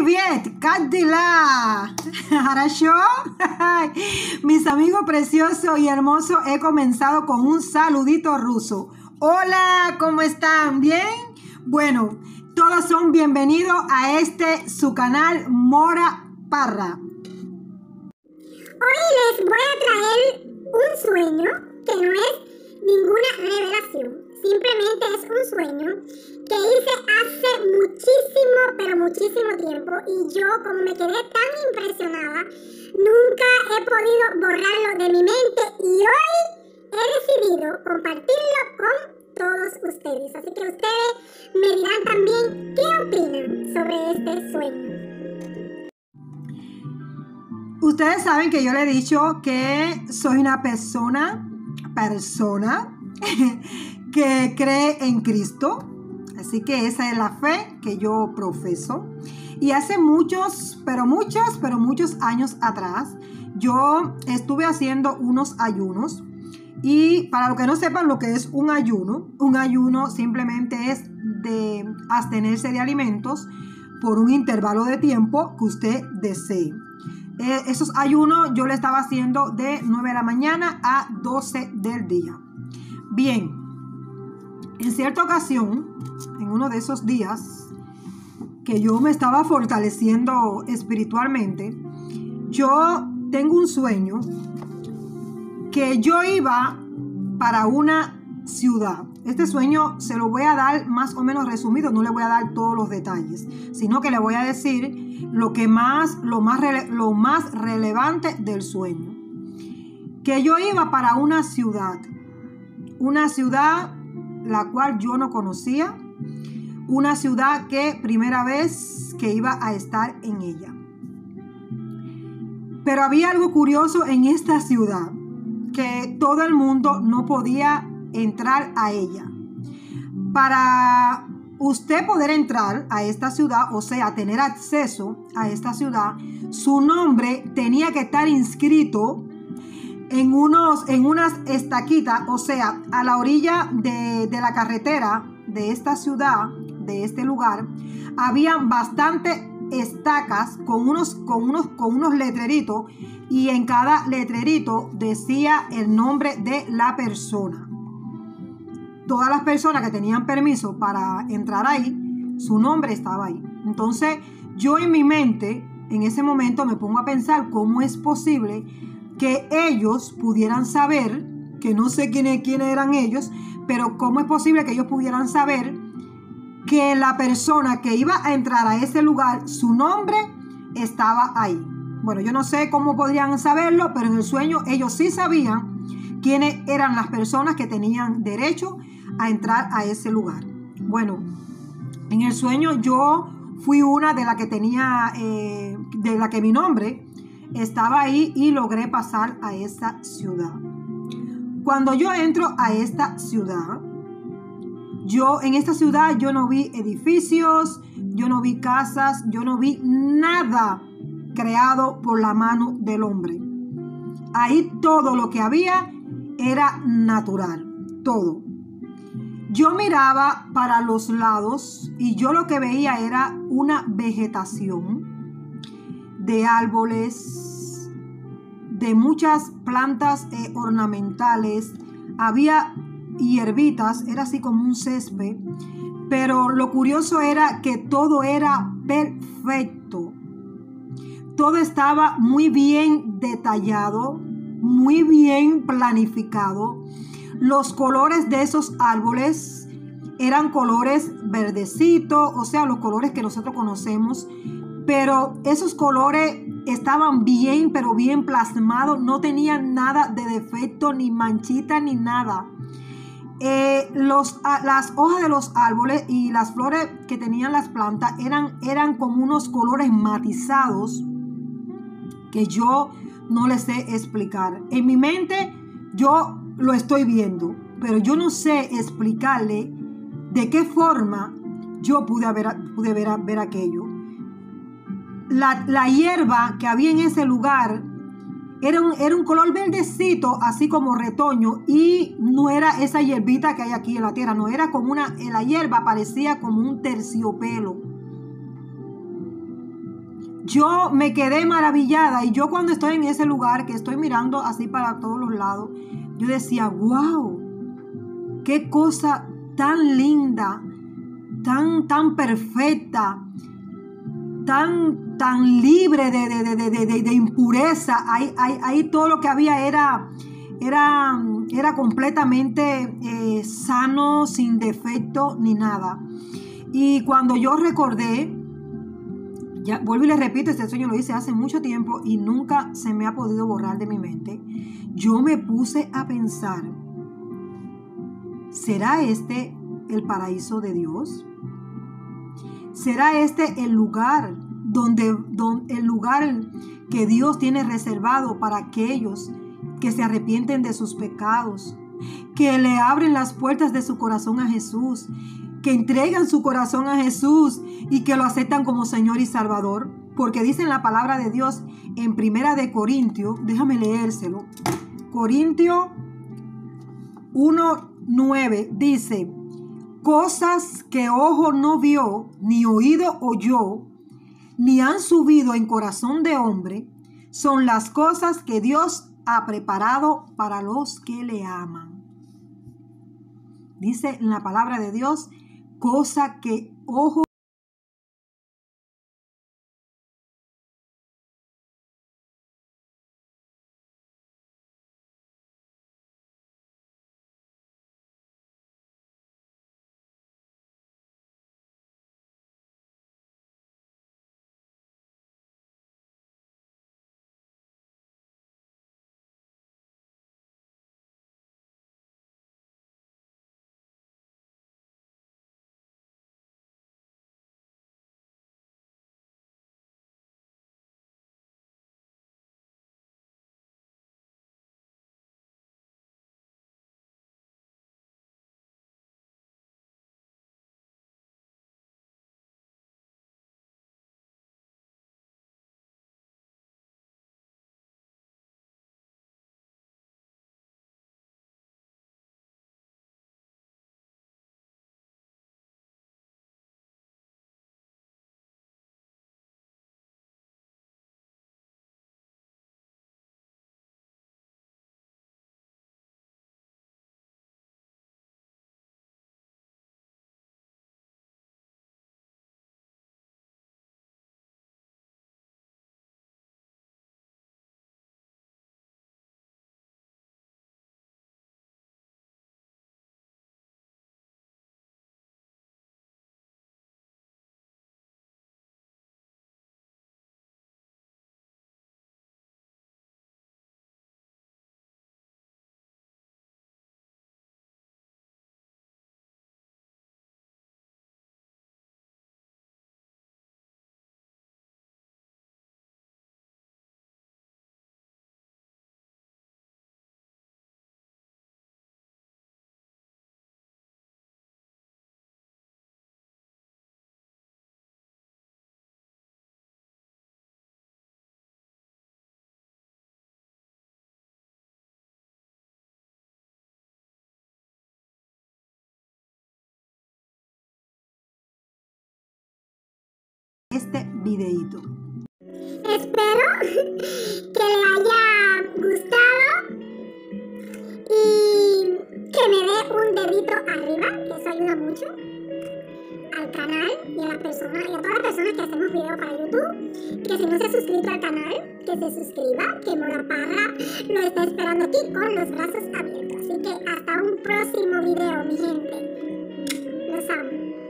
bien, Candila. ¿Harasho? Mis amigos preciosos y hermoso, he comenzado con un saludito ruso. Hola, ¿cómo están? ¿Bien? Bueno, todos son bienvenidos a este su canal Mora Parra. Hoy les voy a traer un sueño que no es ninguna revelación simplemente es un sueño que hice hace muchísimo, pero muchísimo tiempo y yo como me quedé tan impresionada, nunca he podido borrarlo de mi mente y hoy he decidido compartirlo con todos ustedes. Así que ustedes me dirán también qué opinan sobre este sueño. Ustedes saben que yo le he dicho que soy una persona, persona, que cree en Cristo. Así que esa es la fe que yo profeso. Y hace muchos, pero muchos, pero muchos años atrás, yo estuve haciendo unos ayunos. Y para los que no sepan lo que es un ayuno, un ayuno simplemente es de abstenerse de alimentos por un intervalo de tiempo que usted desee. Eh, esos ayunos yo le estaba haciendo de 9 de la mañana a 12 del día. Bien, en cierta ocasión, en uno de esos días que yo me estaba fortaleciendo espiritualmente, yo tengo un sueño que yo iba para una ciudad. Este sueño se lo voy a dar más o menos resumido, no le voy a dar todos los detalles, sino que le voy a decir lo que más, lo más, lo más relevante del sueño. Que yo iba para una ciudad, una ciudad la cual yo no conocía, una ciudad que primera vez que iba a estar en ella. Pero había algo curioso en esta ciudad, que todo el mundo no podía entrar a ella. Para usted poder entrar a esta ciudad, o sea, tener acceso a esta ciudad, su nombre tenía que estar inscrito en, unos, en unas estaquitas, o sea, a la orilla de, de la carretera de esta ciudad, de este lugar, habían bastante estacas con unos, con unos, con unos letreritos y en cada letrerito decía el nombre de la persona todas las personas que tenían permiso para entrar ahí, su nombre estaba ahí. Entonces, yo en mi mente, en ese momento me pongo a pensar cómo es posible que ellos pudieran saber, que no sé quiénes, quiénes eran ellos, pero cómo es posible que ellos pudieran saber que la persona que iba a entrar a ese lugar, su nombre estaba ahí. Bueno, yo no sé cómo podrían saberlo, pero en el sueño ellos sí sabían quiénes eran las personas que tenían derecho a entrar a ese lugar. Bueno, en el sueño yo fui una de la que tenía, eh, de la que mi nombre estaba ahí y logré pasar a esa ciudad. Cuando yo entro a esta ciudad, yo en esta ciudad yo no vi edificios, yo no vi casas, yo no vi nada creado por la mano del hombre. Ahí todo lo que había era natural, todo. Yo miraba para los lados y yo lo que veía era una vegetación de árboles, de muchas plantas eh, ornamentales, había hierbitas, era así como un césped, pero lo curioso era que todo era perfecto. Todo estaba muy bien detallado, muy bien planificado los colores de esos árboles eran colores verdecitos, o sea, los colores que nosotros conocemos, pero esos colores estaban bien, pero bien plasmados, no tenían nada de defecto, ni manchita, ni nada. Eh, los, las hojas de los árboles y las flores que tenían las plantas eran, eran como unos colores matizados que yo no les sé explicar. En mi mente yo lo estoy viendo, pero yo no sé explicarle de qué forma yo pude, pude ver, ver aquello. La, la, hierba que había en ese lugar era un, era un color verdecito, así como retoño, y no era esa hierbita que hay aquí en la tierra, no era como una, la hierba parecía como un terciopelo. yo me quedé maravillada y yo cuando estoy en ese lugar, que estoy mirando así para todos los lados, yo decía, wow, qué cosa tan linda, tan, tan perfecta, tan, tan libre de, de, impureza. Ahí, ahí, todo lo que había era, era, era completamente eh, sano, sin defecto ni nada. Y cuando yo recordé, ya vuelvo y le repito, este sueño lo hice hace mucho tiempo y nunca se me ha podido borrar de mi mente. Yo me puse a pensar, ¿será este el paraíso de Dios? ¿Será este el lugar donde, el lugar que Dios tiene reservado para aquellos que se arrepienten de sus pecados, que le abren las puertas de su corazón a Jesús que entregan su corazón a Jesús y que lo aceptan como Señor y Salvador. Porque dice en la palabra de Dios en Primera de Corintio, déjame leérselo. Corintio 1.9 dice, cosas que ojo no vio, ni oído oyó, ni han subido en corazón de hombre, son las cosas que Dios ha preparado para los que le aman. Dice en la palabra de Dios cosa que ojo este videito. Espero que le haya gustado y que me dé un dedito arriba, que eso ayuda mucho al canal y a la persona y a todas las personas que hacemos videos para YouTube. Que si no se ha suscrito al canal, que se suscriba, que Mora Parra lo está esperando aquí con los brazos abiertos. Así que hasta un próximo video, mi gente. Los amo.